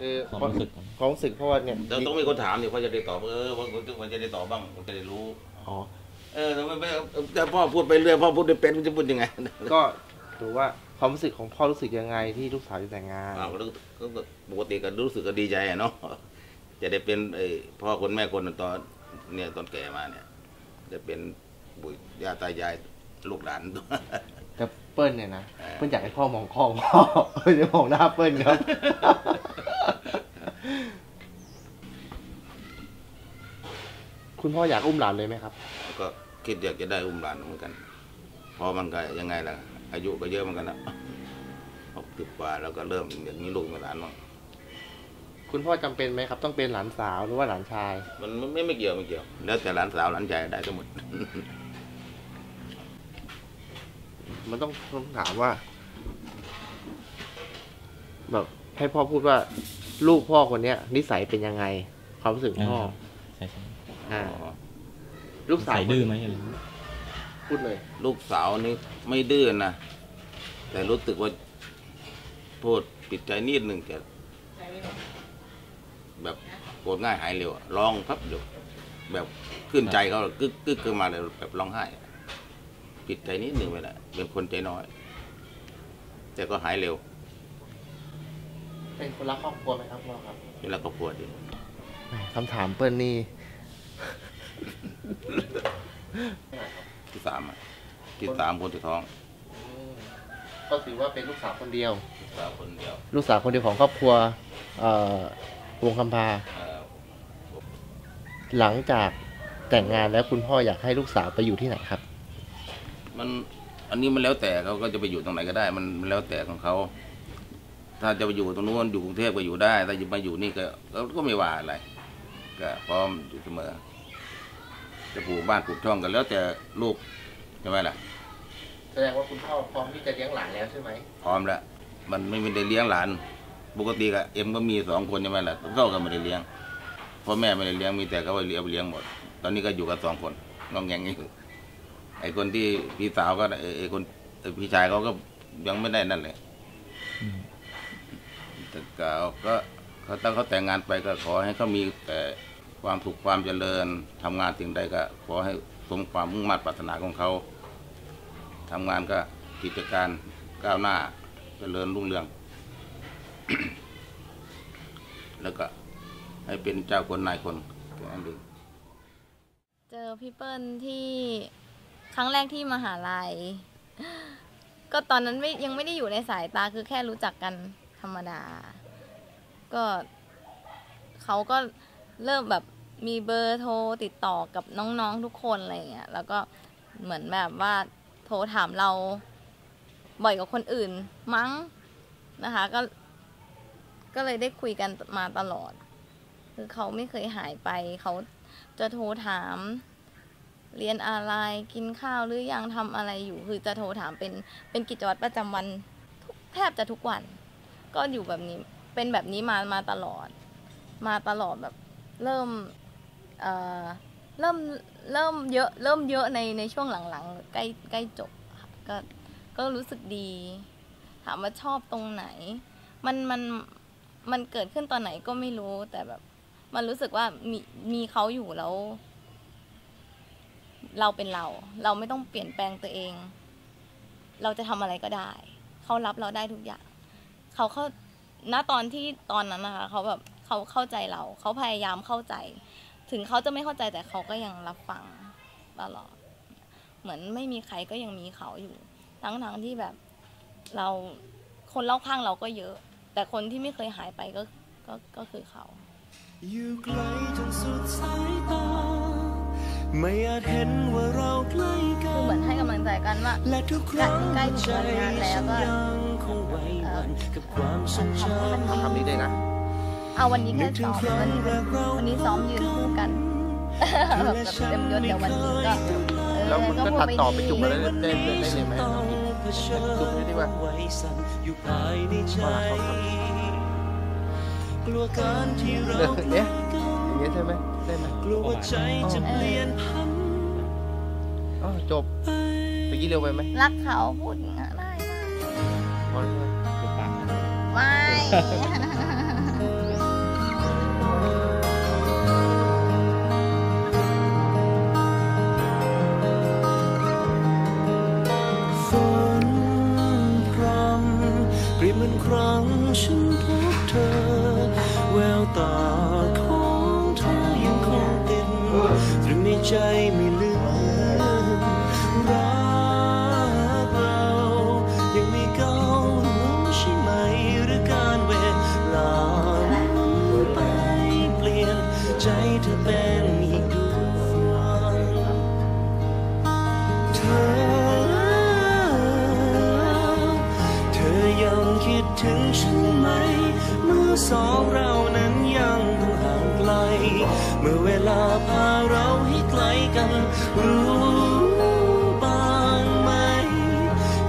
คือความรู้สึกก่อนความรู้สึกเพราะว่าเนี่ยเราต้องมีคนถามเนี่ยพ่อจะได้ตอบเออผมผมจะได้ตอบบ้างผมจะได้รู้อ๋อเออแต่ไม่ไม่แต่พ่อพูดไปเรื่อยพ่อพูดไม่เป็นมันจะพูดยังไง ก็ถือว่าความรู้สึกของพ่อรู้สึกยังไงที่ลูกสาวจะแต่งงานอ้าวก็ก็ก็ปกติก็รู้สึกก็ดีใจอะเนาะจะได้เป็นไอ้พ่อคนแม่คนตอนเนี่ยตอนแก่มาเนี่ยจะเป็นบุตรย่าตายายลูกหลาน แต่เปิ้ลเนี่ยนะเออเปิ้ลอยากให้พ่อมองคอพ่อไม่ได้มองหน้าเปิ้ลครับคุณพ่ออยากอุ้มหลานเลยไหมครับ ก็คิดอยากจะได้อุ้มหลานเหมือนกันพอมันก็ยังไงล่ะ อายุก็เยอะเหมือนกันนะหกสิบกว่าแล้วก็เริ่มอย่างนี้ลูกมีหลานมั้งคุณพ่อจำเป็นไหมครับ ต้องเป็นหลานสาวหรือว่าหลานชาย มันไม่ไม่ไม่เกี่ยวไม่เกี่ยว แล้วแต่หลานสาวหลานชายได้ทั้งหมด มันต้องต้องถามว่า แบบให้พ่อพูดว่า ลูกพ่อคนเนี้ย นิสัยเป็นยังไง ความรู้สึกพ่อใช่ใช่อ่าลูกสาวใส่ดื้อไหมอะไรอย่างเงี้ยพูดเลย ลูกสาวนี่ไม่ดื้อนะแต่รู้สึกว่าพูดปิดใจนิดหนึ่งแกแบบโกรธง่ายหายเร็วอะร้องพับเดียวแบบขึ้นใจเขากึกกึกขึ้นมาเลยแบบร้องไห้ อะปิดใจนิดหนึ่งไปแหละเป็นคนใจน้อย แต่ก็หายเร็ว เป็นคนรักครอบครัวไหมครับพ่อครับเวลาครอบครัวดีแหมคำถามเปิ้ลนี่ ที่สามอะที่สามคนที่ท้องก็ถือว่าเป็นลูกสาวคนเดียว ลูกสาวคนเดียวลูกสาวคนเดียวของครอบครัวเอ่อวงคำพา เอ่อหลังจากแต่งงานแล้วคุณพ่ออยากให้ลูกสาวไปอยู่ที่ไหนครับ มันอันนี้มันแล้วแต่เขาก็จะไปอยู่ตรงไหนก็ได้มันมันแล้วแต่ของเขาถ้าจะไปอยู่ตรงนู้นอยู่กรุงเทพก็อยู่ได้ถ้าจะมาอยู่นี่ก็ก็ก็ไม่ว่าอะไร ก็พร้อมอยู่เสมอ จะปลูกบ้านปลูกช่องกันแล้วแต่ลูกใช่ไหมล่ะแสดงว่าคุณพ่อพร้อมที่จะเลี้ยงหลานแล้วใช่ไหมพร้อมแล้วมันไม่ได้เลี้ยงหลาน ปกติก็เอ็มก็มีสองคนใช่ไหมล่ะเขาก็ไม่ได้เลี้ยงพ่อแม่ไม่ได้เลี้ยงมีแต่เขาไปเลี้ยงเลี้ยงหมด ตอนนี้ก็อยู่กันสองคนงองแงงอยู่ ไอ้คนที่พี่สาวก็ไอ้คนพี่ชายเขาก็ยังไม่ได้นั่นเลยแต่ก็ก็เขาตั้งเขาแต่งงานไปก็ขอให้เขามีแต่ความสุขความเจริญทำงานสิ่งใดก็ ขอให้สมความมุ่งมั่นปรารถนาของเขาทำงานก็กิจการก้าวหน้าเจริญรุ่งเรือง แล้วก็ให้เป็นเจ้าคนนายคนแค่นั้นเองเจอพี่เปิ้ลที่ ครั้งแรกที่มหาลัย ก็ตอนนั้นไม่ยังไม่ได้อยู่ในสายตาคือแค่รู้จักกันธรรมดา ก็เขาก็เริ่มแบบมีเบอร์โทรติดต่อกับน้องๆทุกคนอะไรอย่างเงี้ย แล้วก็เหมือนแบบว่าโทรถามเราบ่อยกว่าคนอื่นมั้งนะคะ ก็ ก็เลยได้คุยกันมาตลอด คือเขาไม่เคยหายไป เขาจะโทรถาม เรียนอะไรกินข้าวหรือยังทำอะไรอยู่ คือจะโทรถามเป็นเป็นกิจวัตรประจำวันแทบจะทุกวัน ก็อยู่แบบนี้เป็นแบบนี้มามาตลอด มาตลอดแบบเริ่มเอ่อเริ่มเริ่มเยอะเริ่มเยอะในในช่วงหลังๆใกล้ใกล้จบก็ก็รู้สึกดี ถามว่าชอบตรงไหน มันมันมันเกิดขึ้นตอนไหนก็ไม่รู้แต่แบบ มันรู้สึกว่ามีมีเขาอยู่แล้ว เราเป็นเรา เราไม่ต้องเปลี่ยนแปลงตัวเอง เราจะทำอะไรก็ได้ เขารับเราได้ทุกอย่าง เขาเข้าณตอนที่ตอนนั้นนะคะเขาแบบเขาเข้าใจเรา เขาพยายามเข้าใจ ถึงเขาจะไม่เข้าใจแต่เขาก็ยังรับฟังตลอด เหมือนไม่มีใครก็ยังมีเขาอยู่ ทั้งทั้งๆที่แบบเราคนรอบข้างเราก็เยอะ แต่คนที่ไม่เคยหายไปก็ก็ก็คือเขา อยู่ไกลจนสุดสายตา ไม่อาจเห็นว่าเราใกล้กัคือเหมือนให้กำลังใจกันว่าและทุกครั้งใกล้ถึงวันงานแล้วก็ใจฉันยังคงไว้มันกับความทรงจำเอาคำนี้ด้วยนะ เอาวันนี้แค่นึกถึซ้งอมครั้วังนแรกเราวันนี้ซ้อมยืนคู่กันแบบเต็มยศเดี๋ยววันนี้ก็เออแล้วมันก็พูตัดต่อไปจุ่มดีเลยได้ได้ได้เลยไหมต้องเผชิญจุ่มได้ดีกว่าไว้สั่นอยู่ภายในใจว่าเขาทกลัวการที่เราเรื่องใกเนี้ล้ยกัน อย่างเงี้ยใช่ไหมได้ไหมกลัวว่าใจจะเปลี่ยนพันอ๋อจบไปตะกี้เร็วไปไหมรักเขาพูดอย่างนั้นได้ไหมพอแล้วใช่ไหมคือปากไม่ ใจไม่ลืมรักเรายังไม่เก่าใช่ไหมหรือการเวลามันไปเปลี่ยนใจเธอเป็นอีกดวงเธอ เธอยังคิดถึงฉันไหม สองเรานั้นยังต้องห่างไกล เมื่อเวลาพาเราให้ไกลกัน รู้บ้างไหม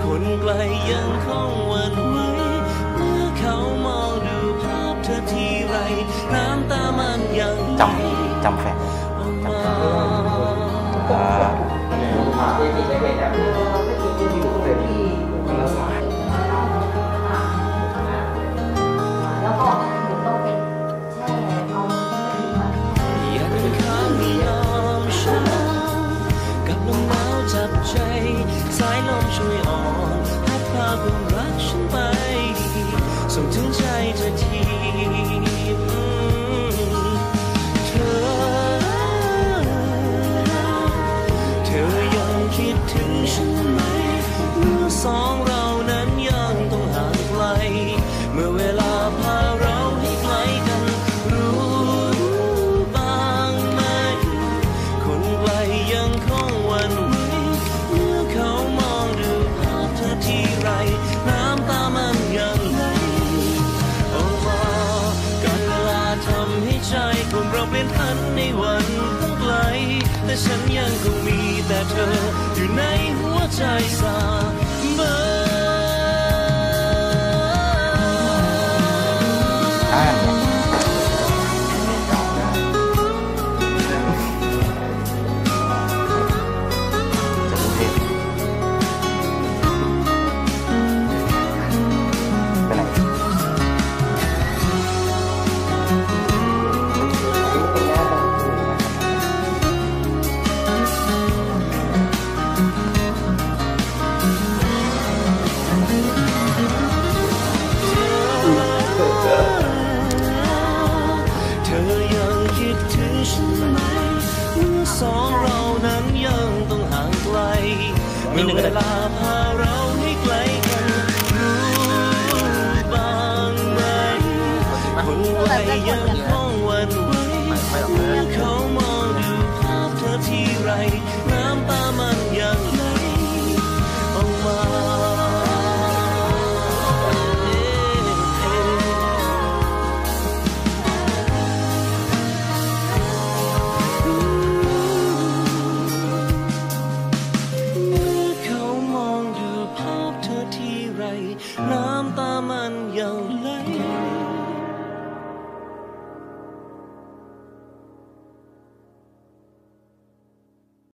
คนไกลยังคงวันไว้เมื่อเขามองดูภาพเธอทีไรน้ำตามันยังจำจำแฟน เมื่อเวลาพาเราให้ไกลกัน รู้บ้างไหม คนไกลยังคงหวันไหวเมื่อเขามองดูภาพเธอที่ไร น้ำตามันยังไหลออกมาการเวลาทำให้ใจของเราเปลี่ยนพันในวันข้างไกล แต่ฉันยังคงมีแต่เธออยู่ในหัวใจสา อ่ เมื่อเ